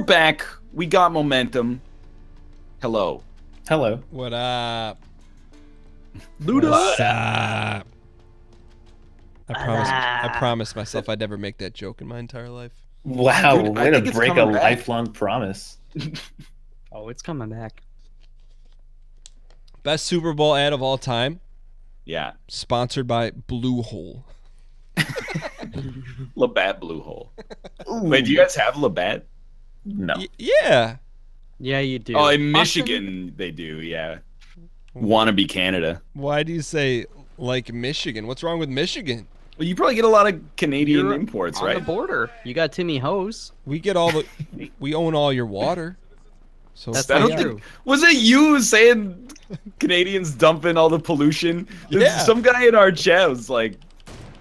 We're back. We got momentum. Hello. Hello. What up? Luda. What's up? I promised. I promised myself I'd never make that joke in my entire life. Wow, Dude, I way to break a back. lifelong promise. Oh, it's coming back. Best Super Bowl ad of all time, Yeah. sponsored by Bluehole. Labatt Blue Hole. Wait, do you guys have Labatt? No. Y- yeah. Yeah, you do. Oh, in Austin? Michigan they do. Yeah. Wannabe Canada. Why do you say like Michigan? What's wrong with Michigan? Well, you probably get a lot of Canadian You're imports, on right? the border. You got Timmy Ho's. We get all the. we own all your water. So That's I not don't true. think, was it you saying Canadians dumping all the pollution? Yeah. Some guy in our chat was like,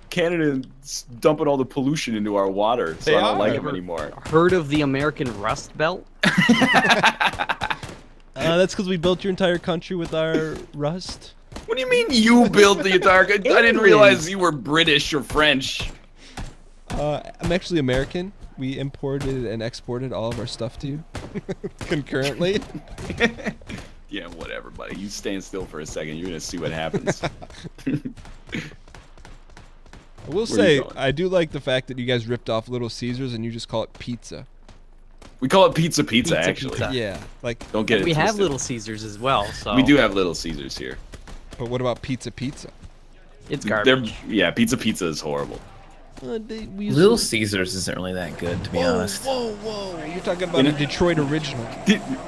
Canada's dumping all the pollution into our water, so They I don't like are. them anymore. Heard of the American Rust Belt? uh, that's because we built your entire country with our rust. What do you mean you built the entire? I didn't realize you were British or French. Uh, I'm actually American. We imported and exported all of our stuff to you concurrently. Yeah, whatever, buddy. You stand still for a second. You're gonna see what happens. I will you say. I do like the fact that you guys ripped off Little Caesars and you just call it pizza. we call it pizza pizza, Pizza actually. pizza. Yeah, like, Don't get it we have. Little Caesars as well, so We do have Little Caesars here. but what about pizza pizza? It's They're, garbage. yeah, pizza pizza is horrible. Uh, they, we Little Caesars isn't really that good, to be whoa, honest. whoa, whoa! You're talking about In a Detroit original.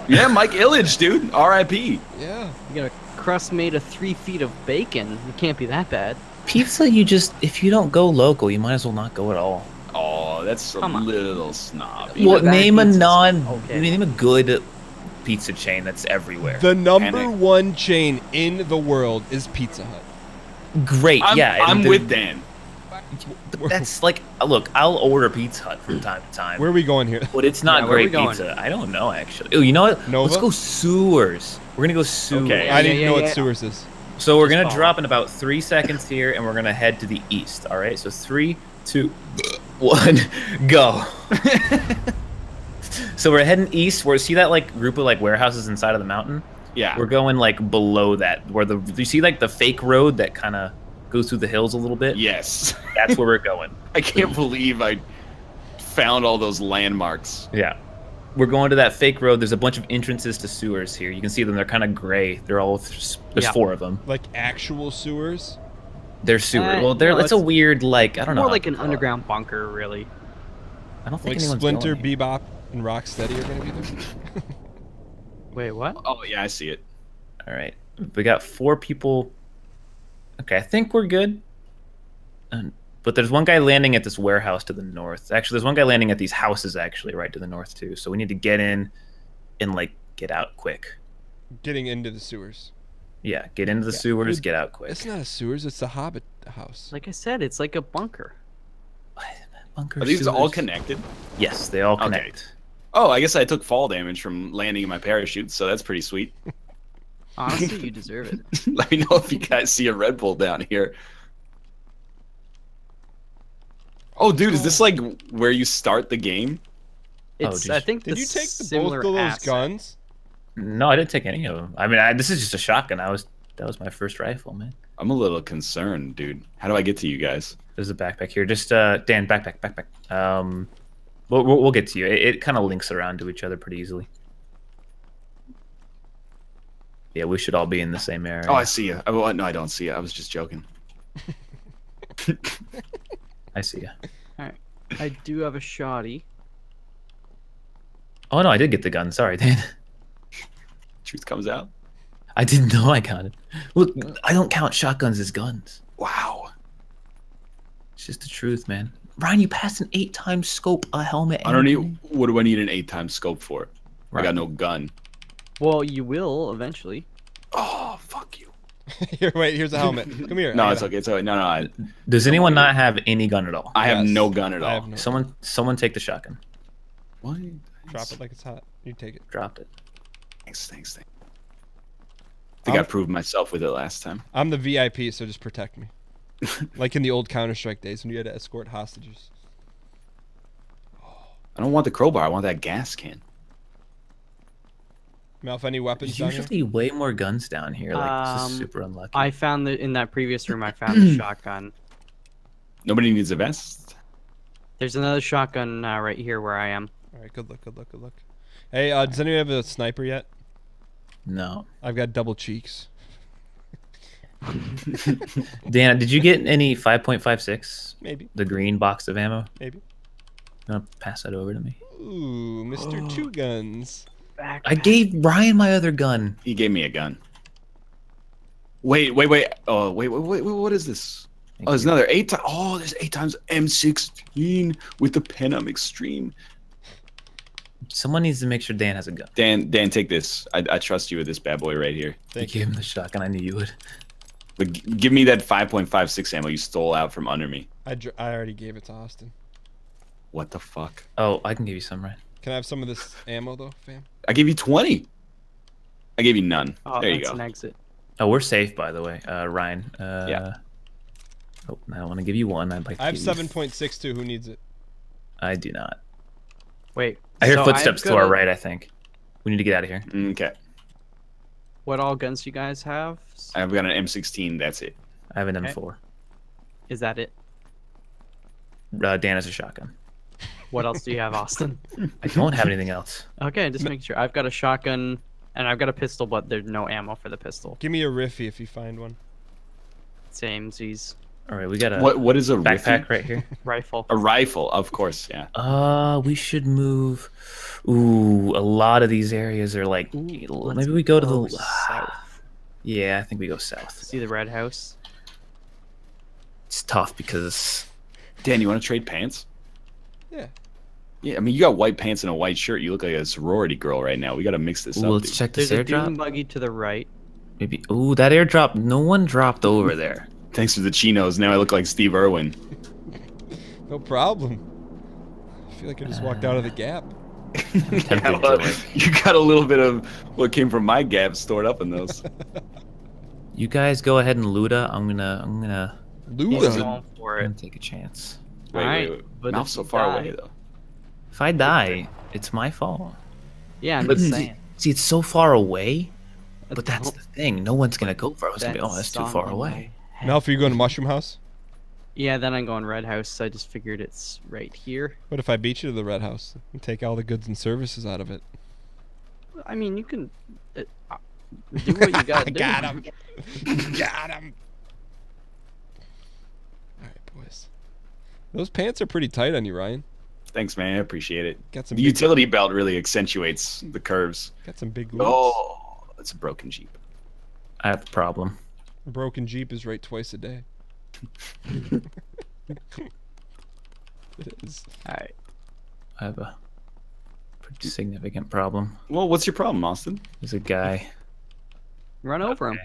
Yeah, Mike Ilitch, dude. R.I.P. Yeah. You got a crust made of three feet of bacon. It can't be that bad. Pizza, you just if you don't go local, you might as well not go at all. Oh, that's a Come on. little snobby. Well, name a non, okay. name a good pizza chain that's everywhere. The number Panic. one chain in the world is Pizza Hut. Great, I'm, yeah. I'm the- with Dan. That's like, look, I'll order Pizza Hut from time to time, Where are we going here? but it's not Yeah, where are we great pizza. I don't know actually. Oh, you know what? Nova? Let's go sewers. We're gonna go sewers. Okay. I didn't yeah, know yeah. what sewers is. So we're gonna drop in about three seconds here, and we're gonna head to the east. All right. So three, two, one, go. so we're heading east. Where see that like group of like warehouses inside of the mountain? Yeah. We're going like below that, where the you see like the fake road that kind of goes through the hills a little bit. Yes. That's where we're going. I can't believe I found all those landmarks. Yeah. We're going to that fake road. There's a bunch of entrances to sewers here. You can see them. They're kind of gray. They're all there's Yeah. four of them. Like actual sewers? They're sewer. Uh, well, they're no, it's a weird like I don't know. More like an call it. underground bunker, really. I don't think Like anyone's Splinter, going here. Bebop, and Rocksteady are gonna be there? Wait, what? Oh yeah, I see it. All right, we got four people. Okay, I think we're good. Um, but there's one guy landing at this warehouse to the north. Actually, there's one guy landing at these houses actually right to the north too. So we need to get in and like get out quick. Getting into the sewers. Yeah, get into the Yeah. sewers, Dude, get out quick. It's not a sewers, it's the Hobbit house. Like I said, it's like a bunker. Bunker Are these all connected? Yes, they all connect. Okay. connect. Oh, I guess I took fall damage from landing in my parachute, so that's pretty sweet. Honestly, you deserve it. Let me know if you guys see a Red Bull down here. Oh, dude, is this like where you start the game? Oh, It's. geez. I think Did you take the, both of those asset. guns? No, I didn't take any of them. I mean, I, this is just a shotgun. I was that was my first rifle, man. I'm a little concerned, dude. How do I get to you guys? There's a backpack here. Just uh, Dan, backpack, backpack. Um, we'll we'll, we'll get to you. It, it kind of links around to each other pretty easily. Yeah, we should all be in the same area. Oh, I see you. Oh, well, no, I don't see you. I was just joking. I see you. I do have a shoddy. Oh no, I did get the gun. Sorry, Dan. Truth comes out. I didn't know I got it. Look, I don't count shotguns as guns. Wow. It's just the truth, man. Ryan, you passed an eight times scope, a helmet. I don't need. What do I need an eight times scope for? I got no gun. Well, you will eventually. Oh, fuck you. here, wait, here's a helmet. Come here. No, it's okay. It's okay. No, no, I, Does anyone not have any gun at all? I have Yes. no gun at all. no- Someone, someone take the shotgun. What? Drop it like it's hot. You take it. Dropped it. Thanks, thanks, thanks. I think I I'm- proved myself with it last time. I'm the VIP, so just protect me. like in the old Counter Strike days when you had to escort hostages. I don't want the crowbar. I want that gas can. Malf, any weapons There's down here? usually way more guns down here. Like this is Um, super unlucky. I found that in that previous room. I found a shotgun. Nobody needs a vest. There's another shotgun uh, right here where I am. All right, good luck, good luck, good luck. Hey, uh, does anyone have a sniper yet? no. I've got double cheeks. Dana, did you get any 5.56? Maybe, The green box of ammo? maybe. You want to pass that over to me? Ooh, Mr. Two Guns. I gave Ryan my other gun. He gave me a gun. Wait, wait, wait. Oh, wait, wait, wait. wait what is this? Thank Oh, there's you. another eight times. Oh, there's eight times M16 with the Penum Extreme. Someone needs to make sure Dan has a gun. Dan, Dan, take this. I, I trust you with this bad boy right here. Thank you you. gave him the shotgun. I knew you would. But g- give me that 5.56 ammo you stole out from under me. I, dr- I already gave it to Austin. What the fuck? Oh, I can give you some, Ryan. Can I have some of this ammo though, fam? I gave you 20. I gave you none. Oh, there you that's go. an exit. Oh, we're safe, by the way, uh, Ryan. Uh, Yeah. Oh, I don't want to give you one. I'd like. To I have seven point six two. Who needs it? I do not. Wait. I hear so footsteps I've to our right. I think. We need to get out of here. Okay. What all guns do you guys have? I've got an M16. That's it. I have an Okay. M4. Is that it? Uh, Dan has a shotgun. What else do you have, Austin? I don't have anything else. Okay, just make sure. I've got a shotgun and I've got a pistol, but there's no ammo for the pistol. Give me a riffy if you find one. Same Z's All right, we got a What What is a backpack backpack? right here. rifle. A rifle, of course. Yeah. Uh, we should move. Ooh, a lot of these areas are like. Let's maybe we go to the. south. Yeah, I think we go south. See the red house? It's tough because Dan, you want to trade pants? Yeah. Yeah, I mean, you got white pants and a white shirt. You look like a sorority girl right now. We got to mix this Ooh, up. let's dude. check this There's a dune airdrop. buggy to the right. Maybe. Ooh, that airdrop. No one dropped over there. Thanks for the chinos. Now I look like Steve Irwin. No problem. I feel like I just walked out of the gap. Yeah, to, well, you got a little bit of what came from my gap stored up in those. You guys go ahead and Luda. I'm gonna. I'm gonna. He's Luda. going for I'm it. gonna take a chance. Wait, Alright, wait, wait. but Mouth's if so far die- away though. If I die, it's my fault. Yeah, I'm But just see, saying. see, it's so far away. But That's that's the thing. No one's gonna go for it. It's gonna be, oh, that's too far my away. head. Malf, are you going to Mushroom House? Yeah, then I'm going red house. So I just figured it's right here. What if I beat you to the Red House and take all the goods and services out of it? I mean, you can uh, uh, do what you got. I got him. got him. All right, boys. Those pants are pretty tight on you, Ryan. Thanks, man. I appreciate it. Got some The big, utility belt really accentuates the curves. got some big glutes. Oh, it's a broken Jeep. I have a problem. A broken Jeep is right twice a day. it is. All right. I have a pretty significant problem. Well, what's your problem, Austin? There's a guy. Run over him.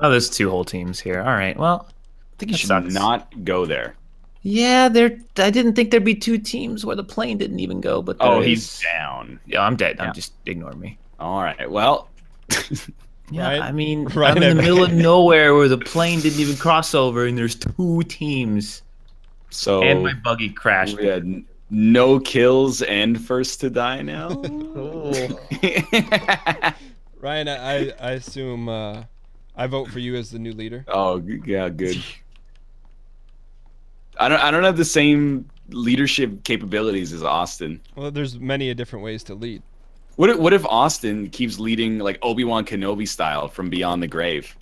Oh, there's two whole teams here. All right. Well, I think you should sucks. not go there. Yeah, there. I didn't think there'd be two teams where the plane didn't even go, but Oh, there he's down. Yeah, I'm dead. Yeah. I'm just ignore me. All right. Well, Yeah, Ryan- I mean, Ryan, I'm in the middle of nowhere where the plane didn't even cross over, and there's two teams, so and my buggy crashed. we had no kills and first to die now. Ryan, I, I, I assume uh, I vote for you as the new leader. oh, yeah, good. I don't. I don't have the same leadership capabilities as Austin. Well, there's many a different ways to lead. What if, what if Austin keeps leading like Obi Wan Kenobi style from beyond the grave?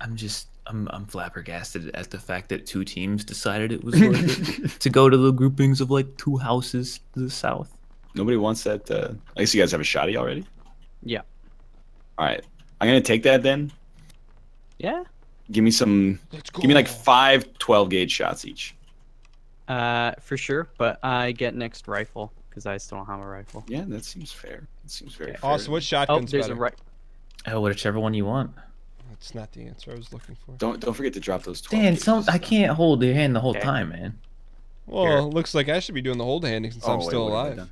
I'm just, I'm, I'm flabbergasted at the fact that two teams decided it was worth it to go to the groupings of like two houses to the south. Nobody wants that. Uh... I guess you guys have a shotty already. Yeah. All right, I'm gonna take that then. Yeah. Give me some. Let's go. Give me like five 12 gauge shots each. Uh, for sure. But I get next rifle because I still don't have a rifle. Yeah, that seems fair. That seems very fair. Austin, what Oh, there's better? a right. Oh, whichever one you want. That's not the answer I was looking for. Don't don't forget to drop those 12 Dan, some, I can't hold your hand the whole Okay. time, man. Well, Here. looks like I should be doing the hold handing since Oh, I'm wait, still what have alive.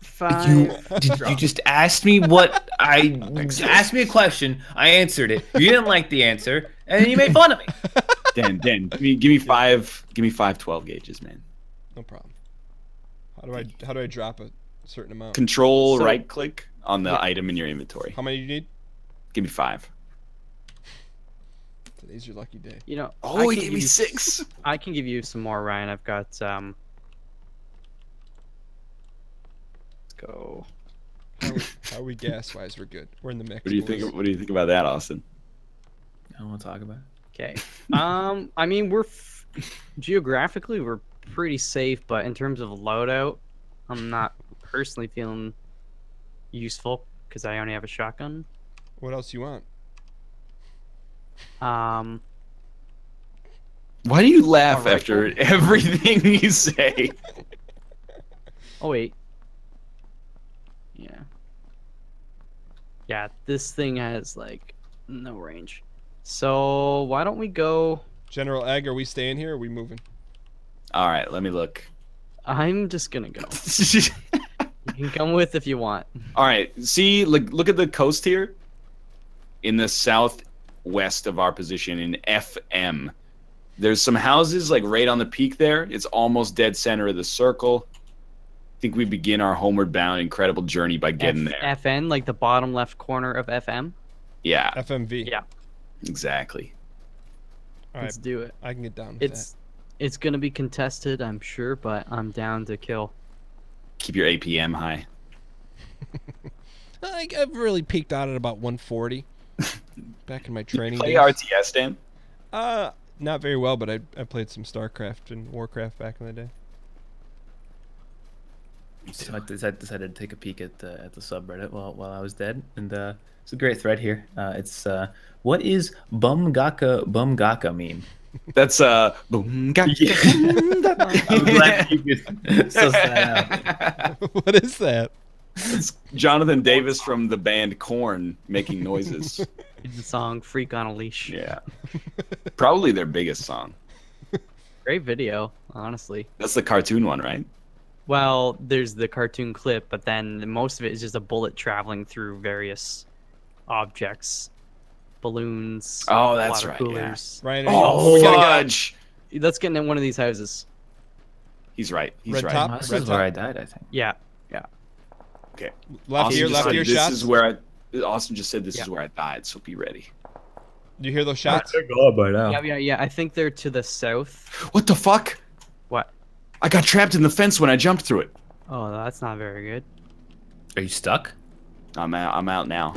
Done? Five. You did you just asked me what I asked me a question. I answered it. You didn't like the answer, and you made fun of me. Dan, Dan, give me, give me five. Give me five 12 gauges, man. No problem. How do I how do I drop a certain amount? Control So- right click on the Yeah. item in your inventory. How many do you need? Give me five. Today's your lucky day. You know. Oh, he gave me you six. I can give you some more, Ryan. I've got um. Let's go. How are we, how are we gas wise? We're good. We're in the mix. What do you boys. think? What do you think about that, Austin? I don't want to talk about. it. Okay. Um, I mean, we're f- geographically we're pretty safe, but in terms of loadout, I'm not personally feeling useful because I only have a shotgun. What else you want? Um, Why do you laugh after everything you say? oh wait. Yeah. Yeah, this thing has like no range. So why don't we go? General Egg, are we staying here or are we moving? All right, let me look. I'm just gonna go. You can come with if you want. All right, see, look, look at the coast here. In the southwest of our position in FM, there's some houses like right on the peak there. It's almost dead center of the circle. I think we begin our homeward bound incredible journey by getting F- there. FN, like the bottom left corner of FM. Yeah, FMV. Yeah. exactly. All right. Let's do it. I can get down with It's it's gonna be contested, I'm sure, but I'm down to kill. Keep your APM high. I, I've really peaked out at about 140. Back in my training Play days. RTS, Dan. Uh, not very well, but I, I played some StarCraft and Warcraft back in the day. So I decided, decided to take a peek at the at the subreddit while while I was dead, and uh, it's a great thread here. Uh, it's uh, what is bumgaka bumgaka mean? That's uh, boom. ga- I'm glad you could suss that out. what is that? It's Jonathan Davis from the band Korn making noises. It's the song "Freak on a Leash." yeah, probably their biggest song. Great video, honestly. That's the cartoon one, right? Well, there's the cartoon clip, but then most of it is just a bullet traveling through various objects, balloons. Oh, that's water right, yeah. Coolers. Ryan, are you- Oh, we gotta go. Let's get in one of these houses. He's right. He's Red right. top? This Red is where. I died, I think. Yeah, yeah. Okay. Left Austin ear, left said ear this shots. is where I. Austin just said this Yeah. is where I died, so be ready. Do you hear those shots? go by now. Yeah, yeah, yeah. I think they're to the south. What the fuck? What? I got trapped in the fence when I jumped through it. Oh, that's not very good. Are you stuck? I'm out. I'm out now.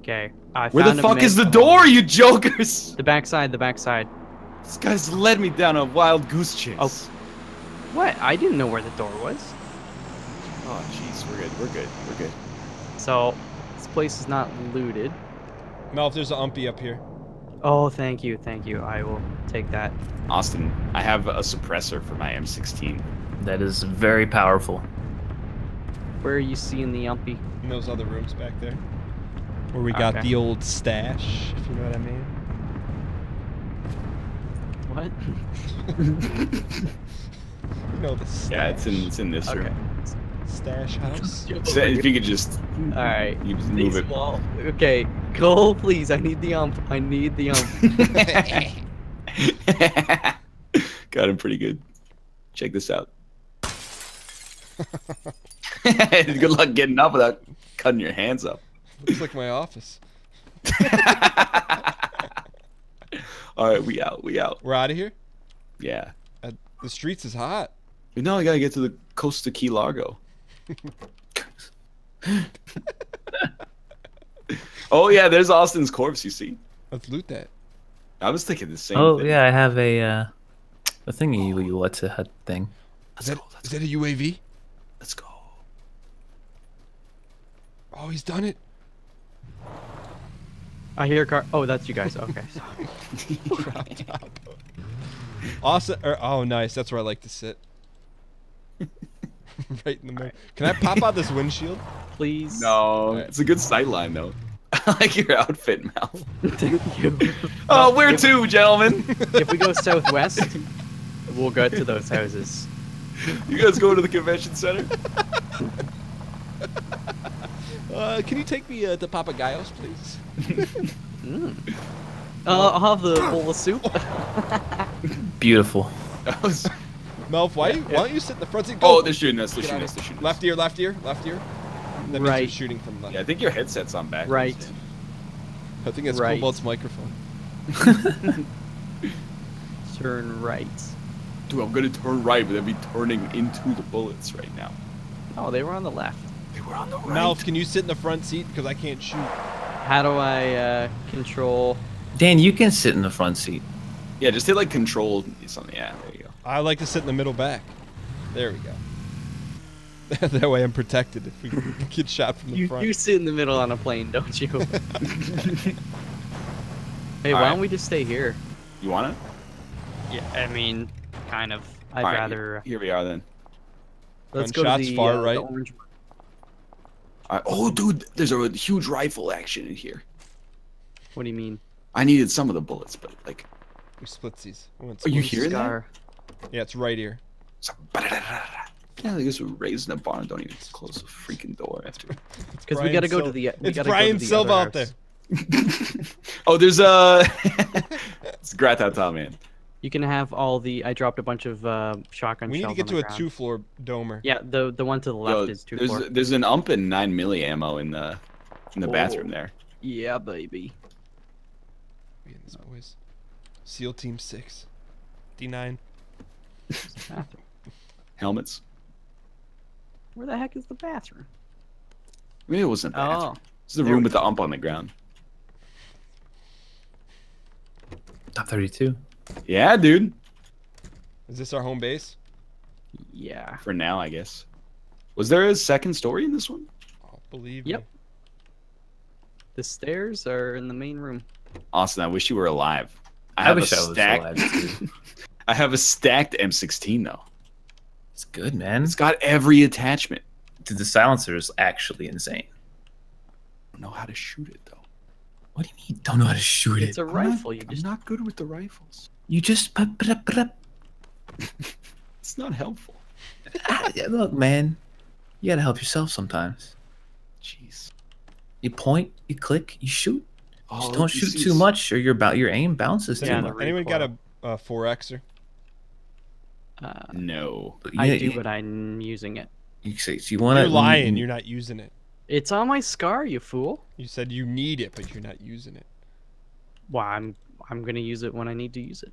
Okay. I Where the found a fuck is the door, you jokers? The backside, the backside. This guy's led me down a wild goose chase. Oh. What? I didn't know where the door was. Oh, jeez, we're good. We're good. We're good. So, this place is not looted. Mel, if there's an umpy up here. Oh, thank you, thank you. I will take that. Austin, I have a suppressor for my M16. That is very powerful. Where are you seeing the umpy? In those other rooms back there. Where we got Okay. the old stash, if you know what I mean. What? You know the stash. Yeah, it's in it's in this okay. room. Stash house. If you could just All right. you just move it. Wall. Okay, Cole, please. I need the ump. I need the ump. Got him pretty good. Check this out. good luck getting up without cutting your hands up. Looks like my office. All right, we out. We out. We're out of here. Yeah. Uh, the streets is hot. We know I gotta get to the coast of Key Largo. oh yeah, there's Austin's corpse. You see? Let's loot that. I was thinking the same. Thing. Oh thing. yeah, I have a uh, a thingy you you what's a hut thing. Let's Is that, go. Is that a UAV? Let's go. Oh, he's done it. I hear a car. Oh, that's you guys. Okay. Drop. Awesome. Or, oh, nice. That's where I like to sit. right in the middle. Can I pop out this windshield? Please. No, Alright. it's a good sight line though. I like your outfit, Mal. Thank you. Oh, where to, gentlemen? if we go southwest, we'll go to those houses. You guys go to the convention center? Uh, can you take me uh, to Papagayos, please? Mm. Uh, I'll have the bowl of soup. Beautiful. That was Malf, why, you, why don't you sit in the front seat? Go. Oh, they're shooting us. They're Get shooting out us. They're here. shooting us. Left ear, left ear, left ear. That means Right. you're shooting from left. Yeah, I think your headset's on back. Right. I think it's Right. Cobalt's microphone. Turn right. Dude, I'm gonna turn right, but they'll be turning into the bullets right now. Oh, they were on the left. They were on the right. Malf, can you sit in the front seat because I can't shoot? How do I uh, control? Dan, you can sit in the front seat. Yeah, just hit like control something. Yeah, there you go. I like to sit in the middle back. There we go. that way I'm protected if we get shot from the You, front. you sit in the middle on a plane, don't you? hey, why Alright. don't we just stay here? You want it? Yeah, I mean, kind of. I'd Alright, rather. Here we are then. Let's go to the, far uh, the right. orange one. Alright, Oh, dude, there's a huge rifle action in here. What do you mean? I needed some of the bullets, but like, We splitsies. I went Are you splits. hearing that? Scar. Yeah, it's right here. yeah, I guess we're raised in a barn. Don't even close the freaking door after. Because we gotta go to the. We It's gotta Brian go to the Silva other out there. oh, there's a. it's Gratata, man. You can have all the. I dropped a bunch of uh, shotgun We need to get to the a ground. two-floor domer. Yeah, the the one to the left Yo, is two there's four. there's an ump and nine milli ammo in the in the bathroom Oh. there. Yeah, baby. We in this, boys. SEAL Team 6. D9. Bathroom. Helmets. Where the heck is the bathroom? Maybe it wasn't a Oh, bathroom. This is the room with the ump on the ground. Top 32. Yeah, dude. Is this our home base? yeah. For now, I guess. Was there a second story in this one? Oh, believe Yep. me. The stairs are in the main room. Austin, I wish you were alive. I I have wish a I was stack- alive, too. I have a stacked M16 though. It's good, man. It's got every attachment. Dude, the silencer is actually insane. I don't know how to shoot it though. What do you mean? Don't know how to shoot It's it? a I'm not- rifle. You I'm just not good with the rifles. You just put, put up. It's not helpful. Ah, look, man. You gotta help yourself sometimes. Jeez. You point, you click, you shoot. Just Oh, don't shoot too much, or your ba- your aim bounces Does too much. anyone, anyone got a, a 4Xer? Uh, No. But I yeah, do, you- but I'm using it. You say so you want to You're lying. You're not using it. It's on my scar, you fool. You said you need it, but you're not using it. Well, I'm I'm gonna use it when I need to use it.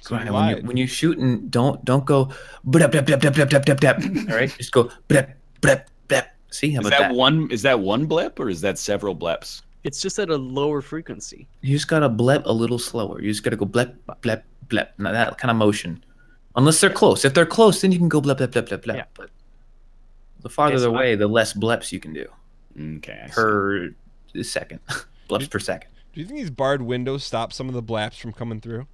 So you when, you, lied. when you're shooting, don't don't go. Blep, blep, blep, blep, blep, blep, blep, blep. All right, just go. Blep, blep, blep. See how Is about that, that? one? Is that one blep or is that several bleps? It's just at a lower frequency. You just gotta blep a little slower. You just gotta go blep, blep, blep. Now that kind of motion. Unless they're close. If they're close, then you can go blep, blep, blep, blep, blep. Yeah. But the farther Okay, so I- away, the less bleps you can do Okay. I see. per second. bleps per second. Do you think these barred windows stop some of the blaps from coming through?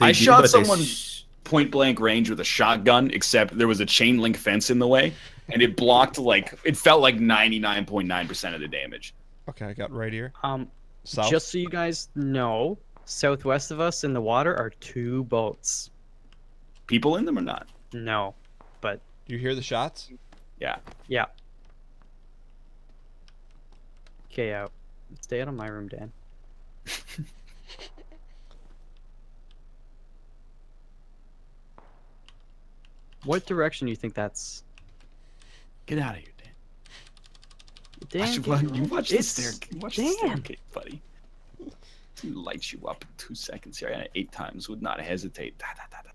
I do, shot someone- s- point blank range with a shotgun, except there was a chain link fence in the way, and it blocked like it felt like ninety nine point nine percent of the damage. Okay, I got right here. Um, South. just so you guys know, southwest of us in the water are two boats. People in them or not? No, but Do you hear the shots? Yeah. yeah. Okay, out. Stay out of my room, Dan. what direction do you think that's? Get out of here, Dan. Dan, Watch, get watch- you watch the it's- stair. Watch the staircase, buddy. He lights you up in two seconds here. and Eight times would not hesitate. Da, da, da, da.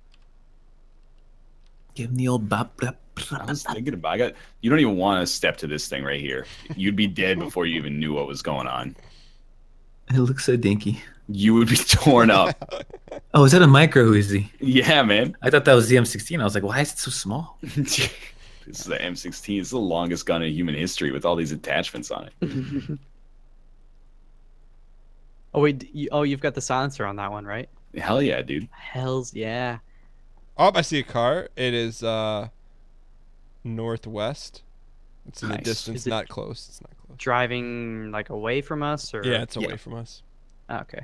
Give him the old bop, blep, I was thinking about. I got. You don't even want to step to this thing right here. You'd be dead before you even knew what was going on. It looks so dinky. You would be torn up. Oh, is that a micro Uzi? yeah, man. I thought that was the M16. I was like, why is it so small? this is the M16. It's the longest gun in human history with all these attachments on it. oh wait, you, oh you've got the silencer on that one, right? Hell yeah, dude. Hell's yeah. Oh, I see a car. It is uh northwest. It's in the distance, not close. It's not close. Driving like away from us, or Yeah, it's away Yeah. from us. Ah, okay.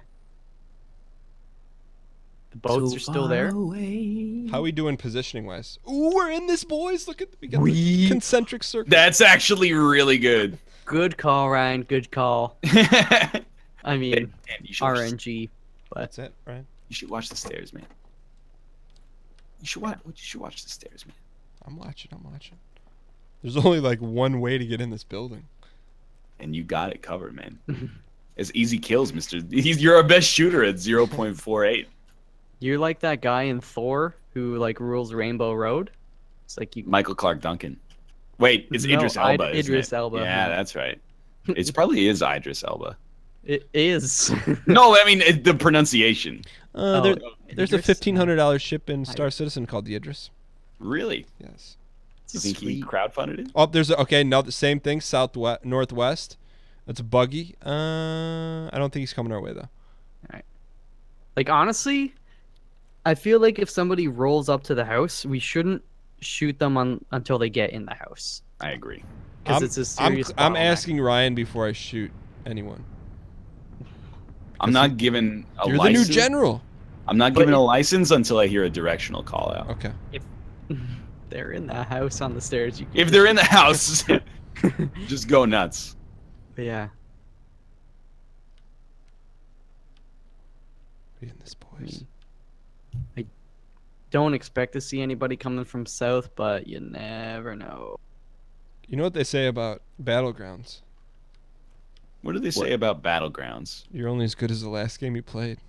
The boats So are still there. far away. How we doing positioning wise? Ooh, we're in this, boys. Look at we got the We- concentric circle. That's actually really good. Good call, Ryan. Good call. I mean, you should, watch, RNG. But That's it, right? you should watch the stairs, man. You should watch. You should watch the stairs, man. I'm watching. I'm watching. There's only like one way to get in this building. And you got it covered, man. it's easy kills, Mister. He's you're our best shooter at zero point four eight. You're like that guy in Thor who like rules Rainbow Road. It's like you. Michael Clarke Duncan. Wait, it's No, Idris Id- Elba. isn't Idris it? Elba. Yeah, that's right. It's probably is Idris Elba. It is. No, I mean it, the pronunciation. Uh, Oh, there, there's a fifteen hundred dollar ship in Star Citizen called the Idris. Really? Yes. You think he Sweet. crowdfunded it? Oh, there's a, okay. No, the same thing. Southwest, northwest. It's a buggy. Uh, I don't think he's coming our way though. All right. Like honestly, I feel like if somebody rolls up to the house, we shouldn't shoot them on until they get in the house I agree. because I'm, it's a I'm, serious. I'm asking Ryan before I shoot anyone. I'm not given a You're license. the new general. I'm not But given a it- license until I hear a directional call out. Okay. If they're in the house on the stairs. You can If they're in the house, just go nuts. yeah. Be in this boys. I don't expect to see anybody coming from south, but you never know. You know what they say about battlegrounds? What do they say about battlegrounds? You're only as good as the last game you played.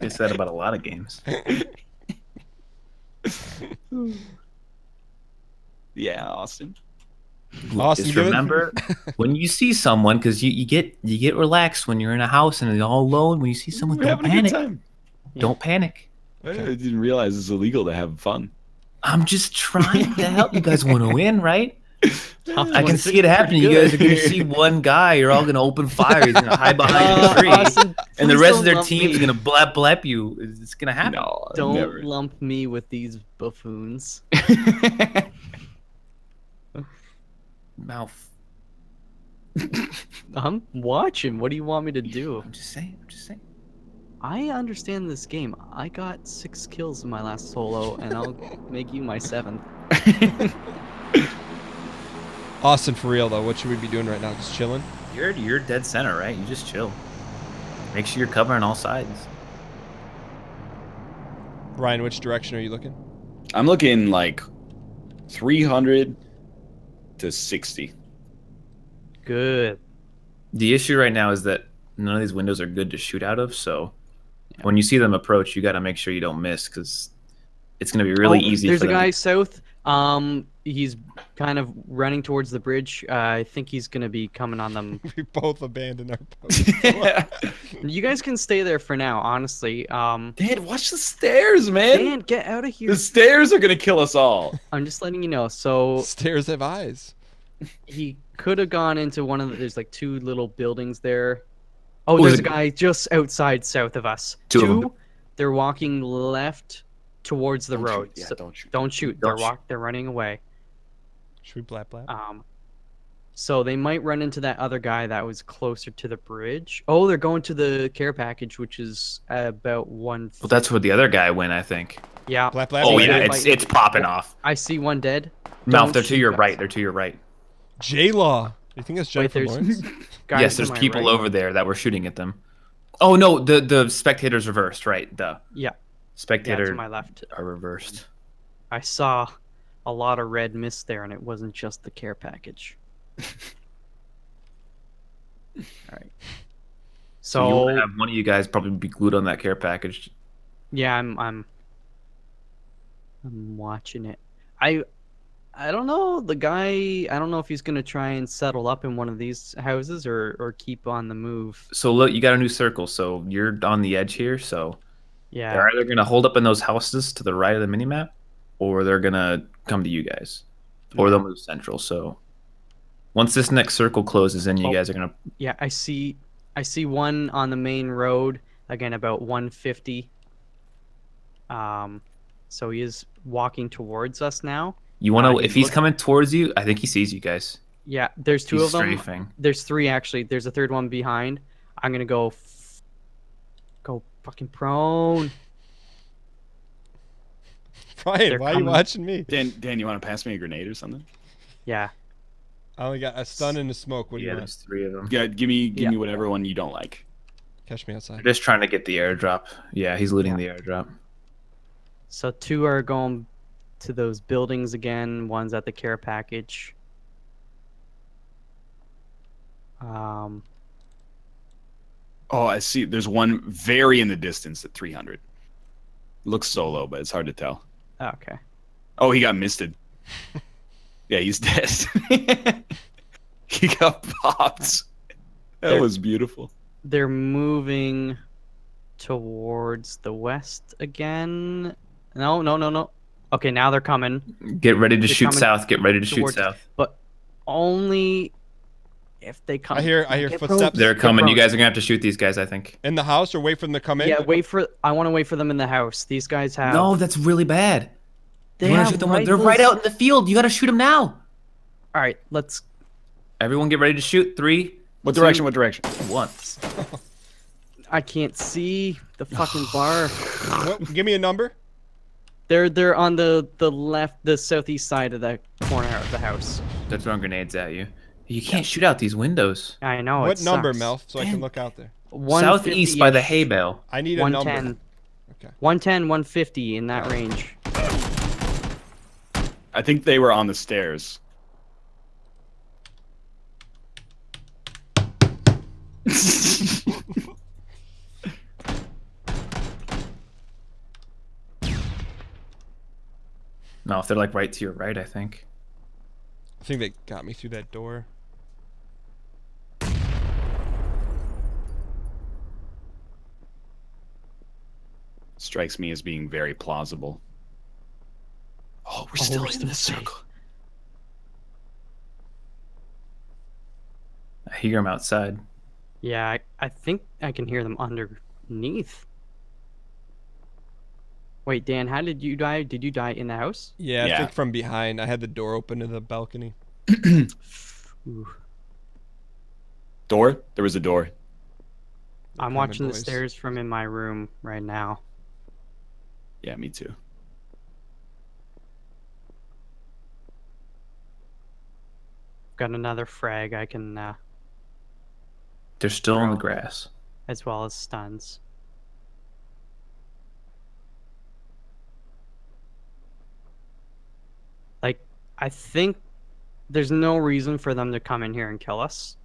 They said about a lot of games. Yeah, Austin. Austin, Just remember when you see someone, because you, you get you get relaxed when you're in a house and you're all alone. When you see someone, We're don't having a good panic. time. Don't panic. I didn't realize it's illegal to have fun. I'm just trying to help. You guys want to win, right? I can see it happening. You guys are gonna see one guy. You're all gonna open fire. He's gonna hide behind a Uh, tree, Austin, and the rest of their team team's me- gonna blap blap you. It's gonna happen. No, Don't never. lump me with these buffoons. Mouth. I'm watching. What do you want me to do? I'm just saying. I'm just saying. I understand this game. I got six kills in my last solo, and I'll make you my seventh. Austin, for real though, what should we be doing right now? Just chilling. You're you're dead center, right? You just chill. Make sure you're covering all sides. Ryan, which direction are you looking? I'm looking like 300 to 60. Good. The issue right now is that none of these windows are good to shoot out of. So when you see them approach, you got to make sure you don't miss because it's going to be really Oh, easy. There's for a them guy south. Um, he's kind of running towards the bridge. Uh, I think he's gonna be coming on them. We both abandoned our post. you guys can stay there for now, honestly. Um, Dan, watch the stairs, man. Dan, get out of here. The stairs are gonna kill us all. I'm just letting you know. So Stairs have eyes. he could have gone into one of the, there's like two little buildings there. Oh, there's a guy just outside south of us. Two of 'em. They're walking left towards the Don't shoot. road. Yeah, So- don't shoot. don't shoot. Don't they're shoot. walk. They're running away. Should we blap blap? Um, so they might run into that other guy that was closer to the bridge. Oh, they're going to the care package, which is about one. Well, that's where the other guy went, I think. yeah. Blap blap. Oh yeah, it's wait. it's popping off. I see one dead. Mouth, they're to your guys. right. They're to your right. J Law. You think that's Wait, Jennifer there's- Lawrence? Guys yes, there's people right. over there that were shooting at them. Oh no, the the spectators reversed, right? The Yeah, yeah, to my left. are reversed. I saw a lot of red mist there, and it wasn't just the care package. All right. So, So have one of you guys probably be glued on that care package. yeah, I'm I'm I'm watching it. I I don't know the guy. I don't know if he's gonna try and settle up in one of these houses or or keep on the move. So look, you got a new circle. So you're on the edge here. So Yeah. they're either gonna hold up in those houses to the right of the minimap, or they're gonna come to you guys, or they'll move central. So once this next circle closes in, you Oh. guys are gonna. Yeah, I see. I see one on the main road again, about 150. Um, so he is walking towards us now. You want Uh, to? he's if he's coming towards you, I think he sees you guys. Yeah, there's two he's of them. strafing. There's three actually. There's a third one behind. I'm gonna go. F- go fucking prone. Brian, They're why are you watching me? Dan, Dan, you want to pass me a grenade or something? Yeah. I only got a stun and a smoke. What do yeah, you there's want? three of them. Yeah, give me, give Yeah. me whatever one you don't like. Catch me outside. We're just trying to get the airdrop. Yeah, he's looting the airdrop. So two are going to those buildings again. One's at the care package. Um, Oh, I see. There's one very in the distance at 300. Looks solo, but it's hard to tell. Oh, okay. Oh, he got misted. yeah, he's dead. he got popped. That There- was beautiful. They're moving towards the west again. No, no, no, no. Okay, now they're coming, Get ready to They're shoot south. Get ready to shoot south. but only if they come. I hear- I hear footsteps. They're coming. You guys are gonna have to shoot these guys. I think. In the house or wait for them to come in? Yeah, wait for. I want to wait for them in the house. These guys have. No, that's really bad. they You wanna have shoot them when- They're right out in the field. You gotta shoot them now. All right, let's. Everyone, get ready to shoot. Three, What direction? What direction? Once. I can't see the fucking bar. What, give me a number. They're they're on the the left, the southeast side of the corner of the house. They're throwing grenades at you. You can't shoot out these windows. I know. what it number, sucks. Malf, so I can look out there? Southeast by the 150-ish, hay bale. I need a number. 110. Okay. 110, 150 in that range. I think they were on the stairs. No, if they're like right to your right, I think. I think they got me through that door. Strikes me as being very plausible. Oh, we're still we're in still the circle. I hear them outside. Yeah, I, I think I can hear them underneath. Wait, Dan, how did you die? Did you die in the house? Yeah, I think from behind. I had the door open to the balcony. Door? There was a door. I'm watching the stairs from in my room right now. Yeah, me too. Got another frag I can, uh, They're still on the grass. as well as stuns. Like, I think there's no reason for them to come in here and kill us.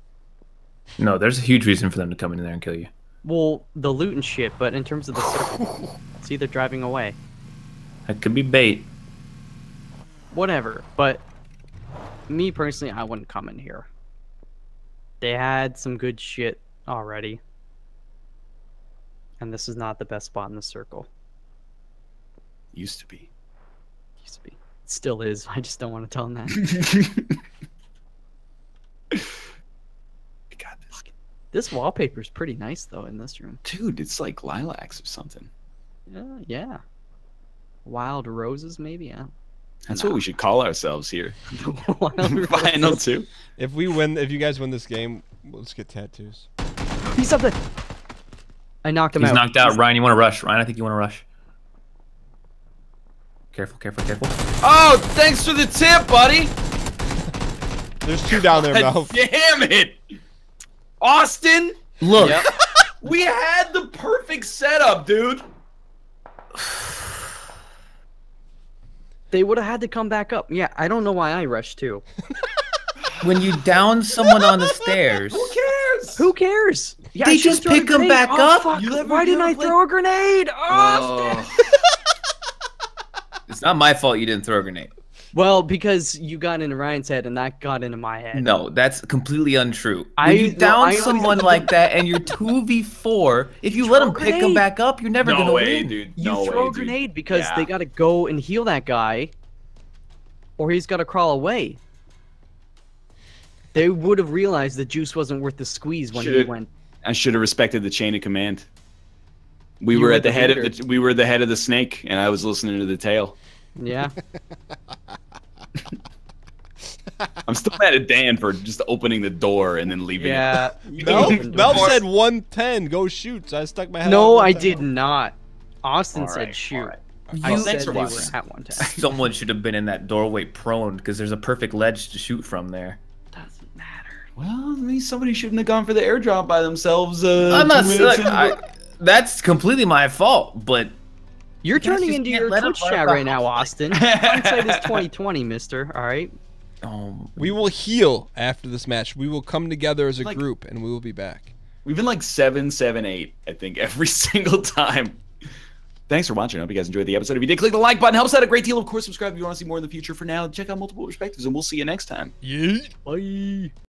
No, there's a huge reason for them to come in there and kill you. Well, the loot and shit, but in terms of the circle, see, they're driving away. That could be bait. Whatever, but me personally, I wouldn't come in here. They had some good shit already. And this is not the best spot in the circle. Used to be. Used to be. It still is. I just don't want to tell them that. I got this. this wallpaper is pretty nice, though, in this room. Dude, it's like lilacs or something. Yeah, yeah. Wild roses, maybe? Yeah. That's what we should call ourselves here. Final two. If we win, if you guys win this game, let's get tattoos. He's up there. I knocked him out. He's out. knocked out. He's- Ryan, you want to rush? Ryan, I think you want to rush. Careful, careful, careful. Oh, thanks for the tip, buddy. There's two down there, God Malf. damn it. Austin, Look, Yep. we had the perfect setup, dude. They would have had to come back up. Yeah, I don't know why I rushed too. when you down someone on the stairs, Who cares? Who cares? Yeah, They just thrown a pick 'em grenade. back Oh, up? fuck. You Why didn't I play- throw a grenade? Oh, Oh. it's not my fault you didn't throw a grenade. Well, because you got into Ryan's head and that got into my head. No, that's completely untrue. When I- you no, down I- someone like that and you're two v four, if you let them pick them back up, you're never no gonna way, win. dude. You no throw way, a grenade because Yeah. they got to go and heal that guy, or he's got to crawl away. They would have realized the juice wasn't worth the squeeze when he Should've- went. I should have respected the chain of command. We You were were at the, the head leader. of the we were the head of the snake, and I was listening to the tail. Yeah, I'm still mad at Dan for just opening the door and then leaving. it. yeah. you Malf, opened said 110. Go shoot. So I stuck my head. No, I 110. did not. Austin All said right, shoot. all right. I You- said thanks they were at one time. Someone should have been in that doorway prone because there's a perfect ledge to shoot from there. Doesn't matter. Well, I mean, somebody shouldn't have gone for the airdrop by themselves. Uh, I'm not look, I, that's completely my fault, but You're turning into your let 'em Twitch let chat the right now, house Austin. Hindsight is 2020, Mister. All right. Um, We will heal after this match. We will come together as a Like- group, and we will be back. We've been like seven, seven, eight. I think every single time. Thanks for watching. I hope you guys enjoyed the episode. If you did, click the like button. Helps out a great deal. Of course, subscribe if you want to see more in the future. For now, check out multiple perspectives, and we'll see you next time. Yeah. Bye.